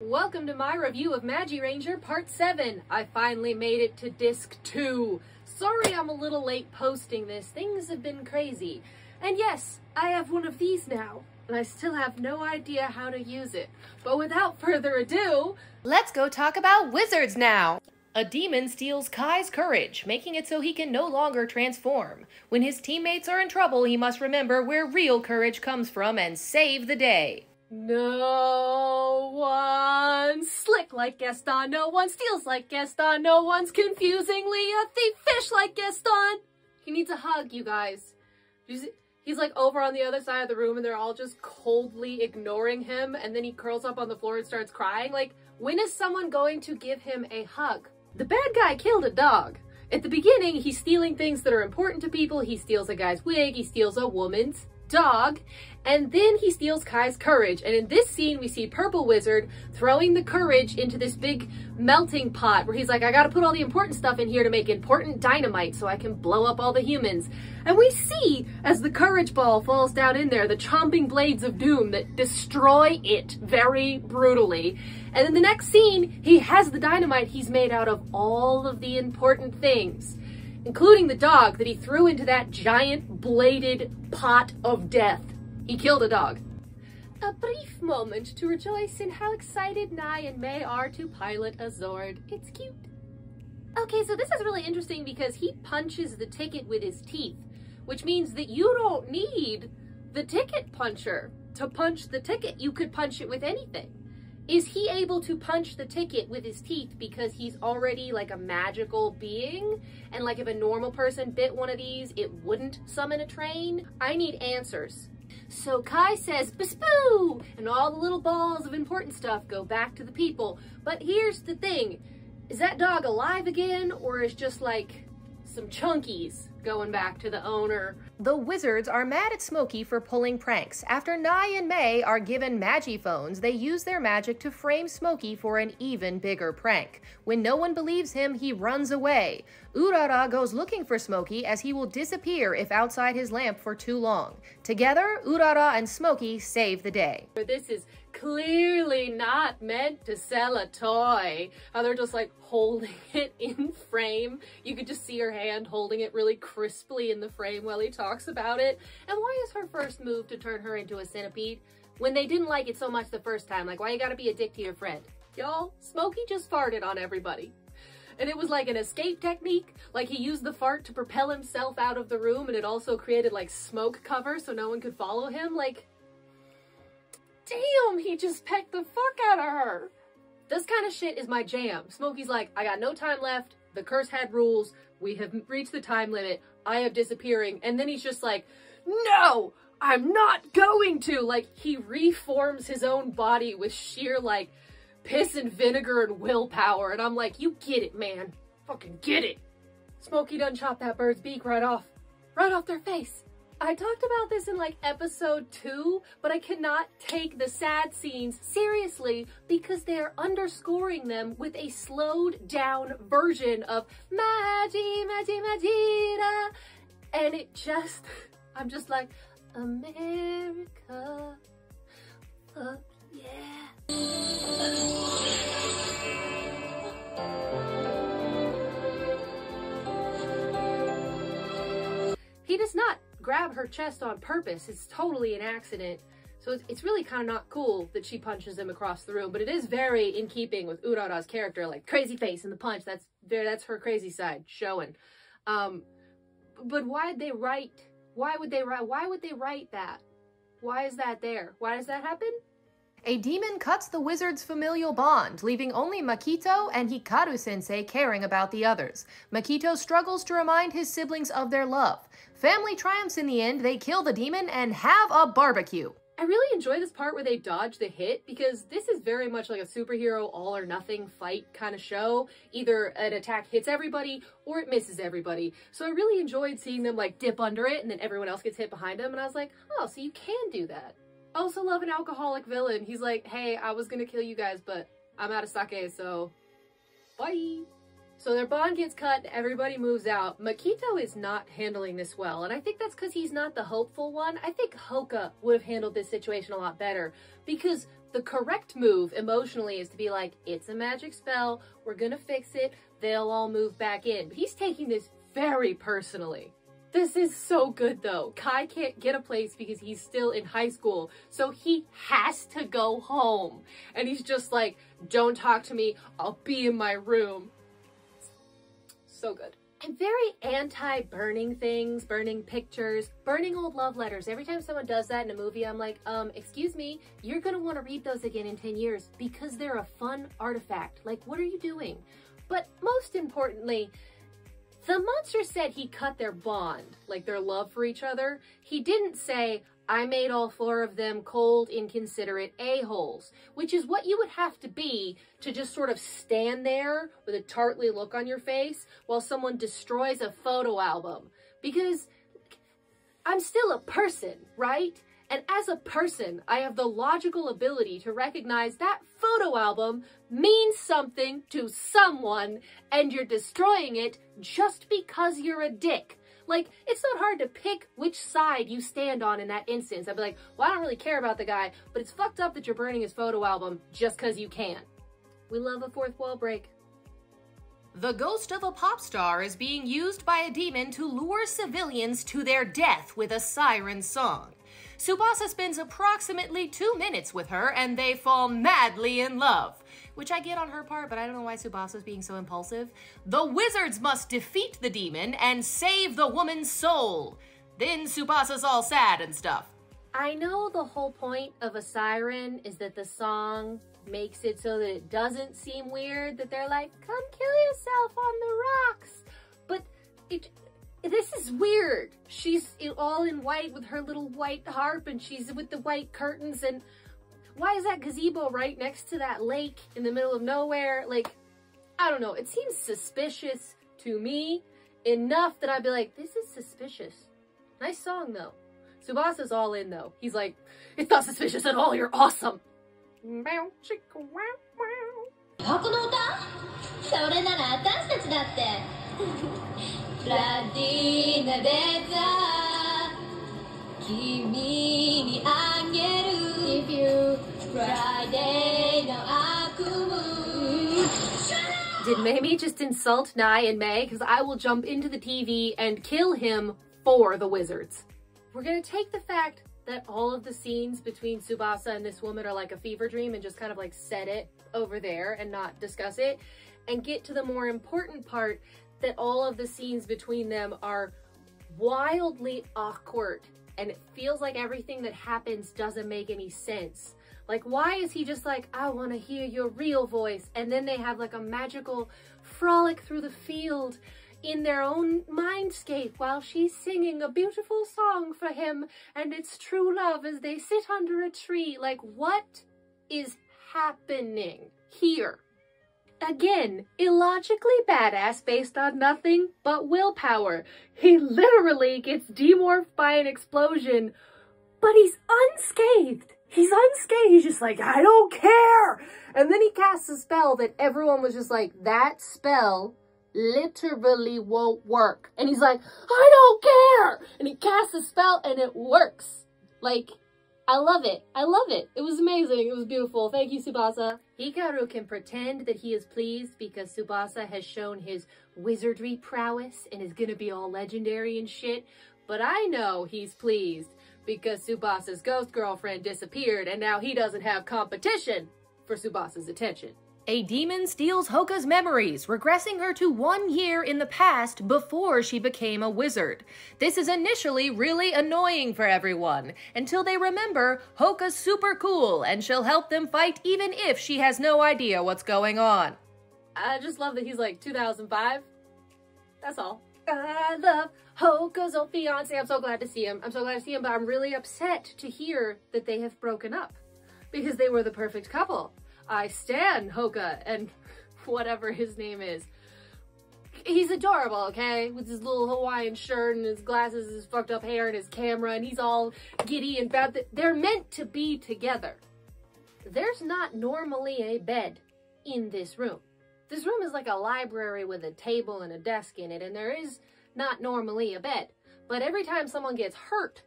Welcome to my review of Magiranger Part 7. I finally made it to Disc 2. Sorry I'm a little late posting this, things have been crazy. And yes, I have one of these now, and I still have no idea how to use it. But without further ado, let's go talk about wizards now! A demon steals Kai's courage, making it so he can no longer transform. When his teammates are in trouble, he must remember where real courage comes from and save the day. No one slick like Gaston, no one steals like Gaston, no one's confusingly a thief fish like Gaston. He needs a hug, you guys. He's like over on the other side of the room and they're all just coldly ignoring him and then he curls up on the floor and starts crying. Like, when is someone going to give him a hug? The bad guy killed a dog. At the beginning, he's stealing things that are important to people. He steals a guy's wig, he steals a woman's dog, and then he steals Kai's courage. And in this scene, we see Purple Wizard throwing the courage into this big melting pot where he's like, I gotta put all the important stuff in here to make important dynamite so I can blow up all the humans. And we see, as the courage ball falls down in there, the chomping blades of doom that destroy it very brutally. And in the next scene, he has the dynamite he's made out of all of the important things including the dog that he threw into that giant bladed pot of death. He killed a dog. A brief moment to rejoice in how excited Nai and Mei are to pilot a Zord. It's cute. Okay, so this is really interesting because he punches the ticket with his teeth, which means that you don't need the ticket puncher to punch the ticket. You could punch it with anything. Is he able to punch the ticket with his teeth because he's already like a magical being? And like if a normal person bit one of these, it wouldn't summon a train? I need answers. So Kai says, Bespoo! And all the little balls of important stuff go back to the people. But here's the thing. Is that dog alive again? Or is just like some chunkies going back to the owner. The wizards are mad at Smokey for pulling pranks. After Nai and Mei are given magi phones, they use their magic to frame Smokey for an even bigger prank. When no one believes him, he runs away. Urara goes looking for Smokey as he will disappear if outside his lamp for too long. Together, Urara and Smokey save the day. This is clearly not meant to sell a toy. How they're just like holding it in frame. You could just see her hand holding it really crisply in the frame while he talks about it. And why is her first move to turn her into a centipede when they didn't like it so much the first time? Like, why you gotta be a dick to your friend? Y'all, Smokey just farted on everybody. And it was like an escape technique. Like he used the fart to propel himself out of the room and it also created like smoke cover so no one could follow him. Like, damn, he just pecked the fuck out of her. This kind of shit is my jam. Smokey's like, I got no time left. The curse had rules. We have reached the time limit. I am disappearing. And then he's just like, no, I'm not going to. Like, he reforms his own body with sheer, like, piss and vinegar and willpower. And I'm like, you get it, man. Fucking get it. Smokey done chop that bird's beak right off. Right off their face. I talked about this in like episode two, but I cannot take the sad scenes seriously because they're underscoring them with a slowed down version of Magi, Magi, Magina. And it just, I'm just like, America, grab her chest on purpose. It's totally an accident. So it's, it's really kind of not cool that she punches him across the room, but it is very in keeping with Urara's character, like crazy face and the punch. That's there. That's her crazy side showing. Um, but why did they write? Why would they write? Why would they write that? Why is that there? Why does that happen? A demon cuts the wizard's familial bond, leaving only Makito and Hikaru sensei caring about the others. Makito struggles to remind his siblings of their love. Family triumphs in the end, they kill the demon and have a barbecue. I really enjoy this part where they dodge the hit because this is very much like a superhero all or nothing fight kind of show. Either an attack hits everybody or it misses everybody. So I really enjoyed seeing them like dip under it and then everyone else gets hit behind them and I was like, oh, so you can do that also love an alcoholic villain. He's like, hey, I was gonna kill you guys, but I'm out of sake, so bye. So their bond gets cut, everybody moves out. Makito is not handling this well, and I think that's because he's not the hopeful one. I think Hoka would have handled this situation a lot better because The correct move emotionally is to be like, it's a magic spell, we're gonna fix it, they'll all move back in. But he's taking this very personally. This is so good though. Kai can't get a place because he's still in high school, so he has to go home. And he's just like, don't talk to me, I'll be in my room. So good. I'm very anti burning things, burning pictures, burning old love letters. Every time someone does that in a movie, I'm like, um, excuse me, you're gonna wanna read those again in 10 years because they're a fun artifact. Like, what are you doing? But most importantly, the monster said he cut their bond, like their love for each other. He didn't say, I made all four of them cold, inconsiderate a-holes, which is what you would have to be to just sort of stand there with a tartly look on your face while someone destroys a photo album. Because I'm still a person, right? And as a person, I have the logical ability to recognize that photo album means something to someone and you're destroying it just because you're a dick. Like, it's not hard to pick which side you stand on in that instance. I'd be like, well, I don't really care about the guy, but it's fucked up that you're burning his photo album just because you can. We love a fourth wall break. The ghost of a pop star is being used by a demon to lure civilians to their death with a siren song. Tsubasa spends approximately two minutes with her and they fall madly in love. Which I get on her part, but I don't know why Tsubasa's being so impulsive. The wizards must defeat the demon and save the woman's soul. Then Tsubasa's all sad and stuff. I know the whole point of a siren is that the song makes it so that it doesn't seem weird that they're like, come kill yourself on the rocks. But it this is weird. She's all in white with her little white harp and she's with the white curtains and why is that gazebo right next to that lake in the middle of nowhere? Like, I don't know. It seems suspicious to me enough that I'd be like, this is suspicious. Nice song though. Tsubasa's all in though. He's like, it's not suspicious at all. You're awesome. 琥珀の歌それなら私たちだって did Mamie just insult Nai and Mei? Because I will jump into the TV and kill him for the wizards. We're gonna take the fact that all of the scenes between Tsubasa and this woman are like a fever dream and just kind of like set it over there and not discuss it and get to the more important part that all of the scenes between them are wildly awkward and it feels like everything that happens doesn't make any sense. Like, why is he just like, I want to hear your real voice? And then they have like a magical frolic through the field in their own mindscape while she's singing a beautiful song for him and it's true love as they sit under a tree. Like, what is happening here? Again, illogically badass based on nothing but willpower. He literally gets demorphed by an explosion, but he's unscathed. He's unscathed. He's just like, I don't care. And then he casts a spell that everyone was just like, that spell literally won't work. And he's like, I don't care. And he casts a spell and it works. Like, I love it. I love it. It was amazing. It was beautiful. Thank you, Tsubasa. Hikaru can pretend that he is pleased because Tsubasa has shown his wizardry prowess and is gonna be all legendary and shit. But I know he's pleased because Tsubasa's ghost girlfriend disappeared and now he doesn't have competition for Tsubasa's attention. A demon steals Hoka's memories, regressing her to one year in the past before she became a wizard. This is initially really annoying for everyone, until they remember Hoka's super cool and she'll help them fight even if she has no idea what's going on. I just love that he's like 2005. That's all. I love Hoka's old fiance. I'm so glad to see him. I'm so glad to see him, but I'm really upset to hear that they have broken up because they were the perfect couple. I stan Hoka and whatever his name is. He's adorable, okay? With his little Hawaiian shirt and his glasses, his fucked up hair and his camera and he's all giddy and bad. They're meant to be together. There's not normally a bed in this room. This room is like a library with a table and a desk in it and there is not normally a bed. But every time someone gets hurt,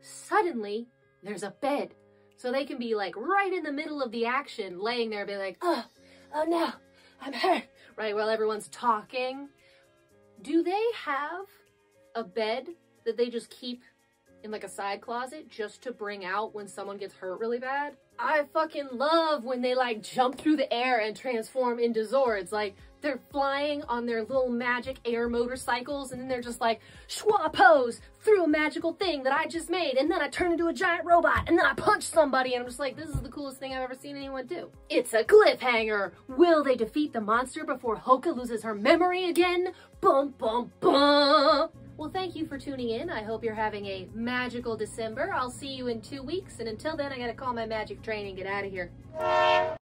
suddenly there's a bed So they can be like right in the middle of the action, laying there, be like, oh, oh no, I'm hurt, right? While everyone's talking. Do they have a bed that they just keep in like a side closet just to bring out when someone gets hurt really bad? I fucking love when they like jump through the air and transform into Zords. Like they're flying on their little magic air motorcycles and then they're just like schwa pose through a magical thing that I just made and then I turn into a giant robot and then I punch somebody and I'm just like this is the coolest thing I've ever seen anyone do. It's a cliffhanger. Will they defeat the monster before Hoka loses her memory again? Bum bum bum. Well, thank you for tuning in. I hope you're having a magical December. I'll see you in two weeks, and until then, I gotta call my magic train and get out of here.